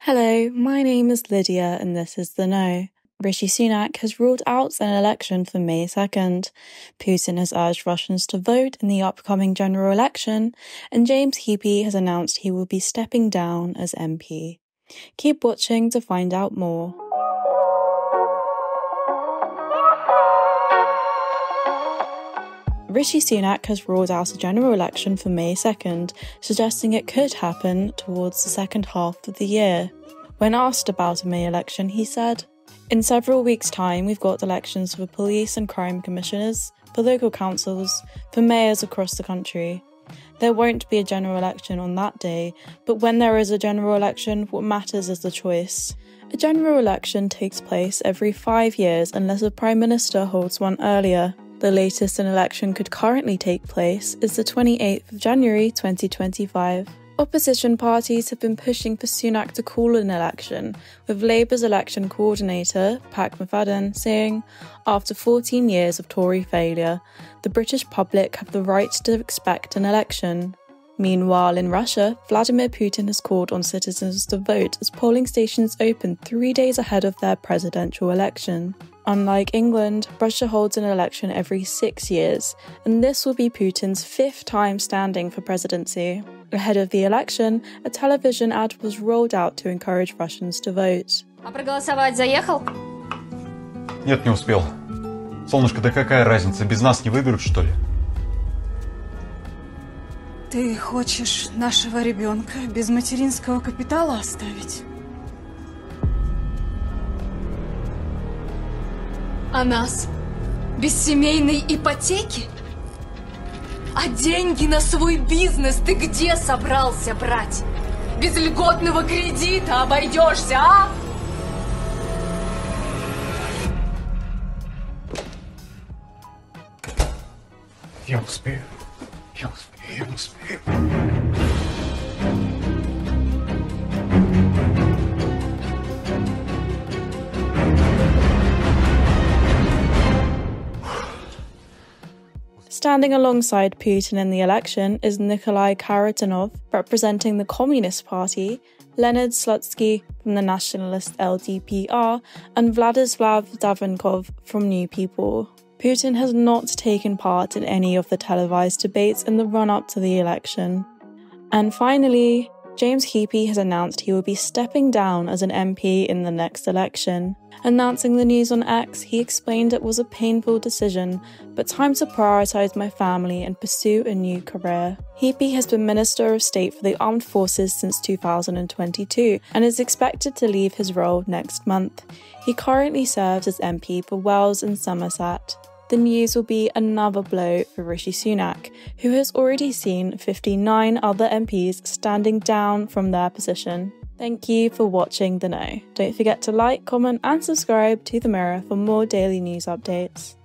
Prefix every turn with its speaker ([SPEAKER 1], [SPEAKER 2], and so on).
[SPEAKER 1] Hello, my name is Lydia and this is The Know. Rishi Sunak has ruled out an election for May 2nd. Putin has urged Russians to vote in the upcoming general election, and James Heappey has announced he will be stepping down as MP. Keep watching to find out more. Rishi Sunak has ruled out a general election for May 2nd, suggesting it could happen towards the second half of the year. When asked about a May election, he said, In several weeks' time, we've got elections for police and crime commissioners, for local councils, for mayors across the country. There won't be a general election on that day, but when there is a general election, what matters is the choice. A general election takes place every five years unless a Prime Minister holds one earlier. The latest an election could currently take place is the 28th of January 2025. Opposition parties have been pushing for Sunak to call an election, with Labour's election coordinator, Pat McFadden, saying, After 14 years of Tory failure, the British public have the right to expect an election. Meanwhile, in Russia, Vladimir Putin has called on citizens to vote as polling stations open three days ahead of their presidential election. Unlike England, Russia holds an election every six years, and this will be Putin's fifth time standing for presidency. Ahead of the election, a television ad was rolled out to encourage Russians to vote.
[SPEAKER 2] А проголосовать заехал?
[SPEAKER 3] Нет, не успел. Солнышко, да какая разница, без нас не выберут, что ли?
[SPEAKER 4] Ты хочешь нашего ребенка без материнского капитала оставить?
[SPEAKER 2] А нас? Без семейной ипотеки? А деньги на свой бизнес ты где собрался брать? Без льготного кредита обойдешься, а?
[SPEAKER 3] Я успею. Я успею, я успею.
[SPEAKER 1] Standing alongside Putin in the election is Nikolai Kharitonov, representing the Communist Party, Leonid Slutsky from the nationalist LDPR, and Vladislav Davankov from New People. Putin has not taken part in any of the televised debates in the run up to the election. And finally, James Heappey has announced he will be stepping down as an MP in the next election. Announcing the news on X, he explained it was a painful decision, but time to prioritise my family and pursue a new career. Heappey has been Minister of State for the Armed Forces since 2022 and is expected to leave his role next month. He currently serves as MP for Wells and Somerset. The news will be another blow for Rishi Sunak, who has already seen 59 other MPs standing down from their position. Thank you for watching The Know. Don't forget to like, comment, and subscribe to The Mirror for more daily news updates.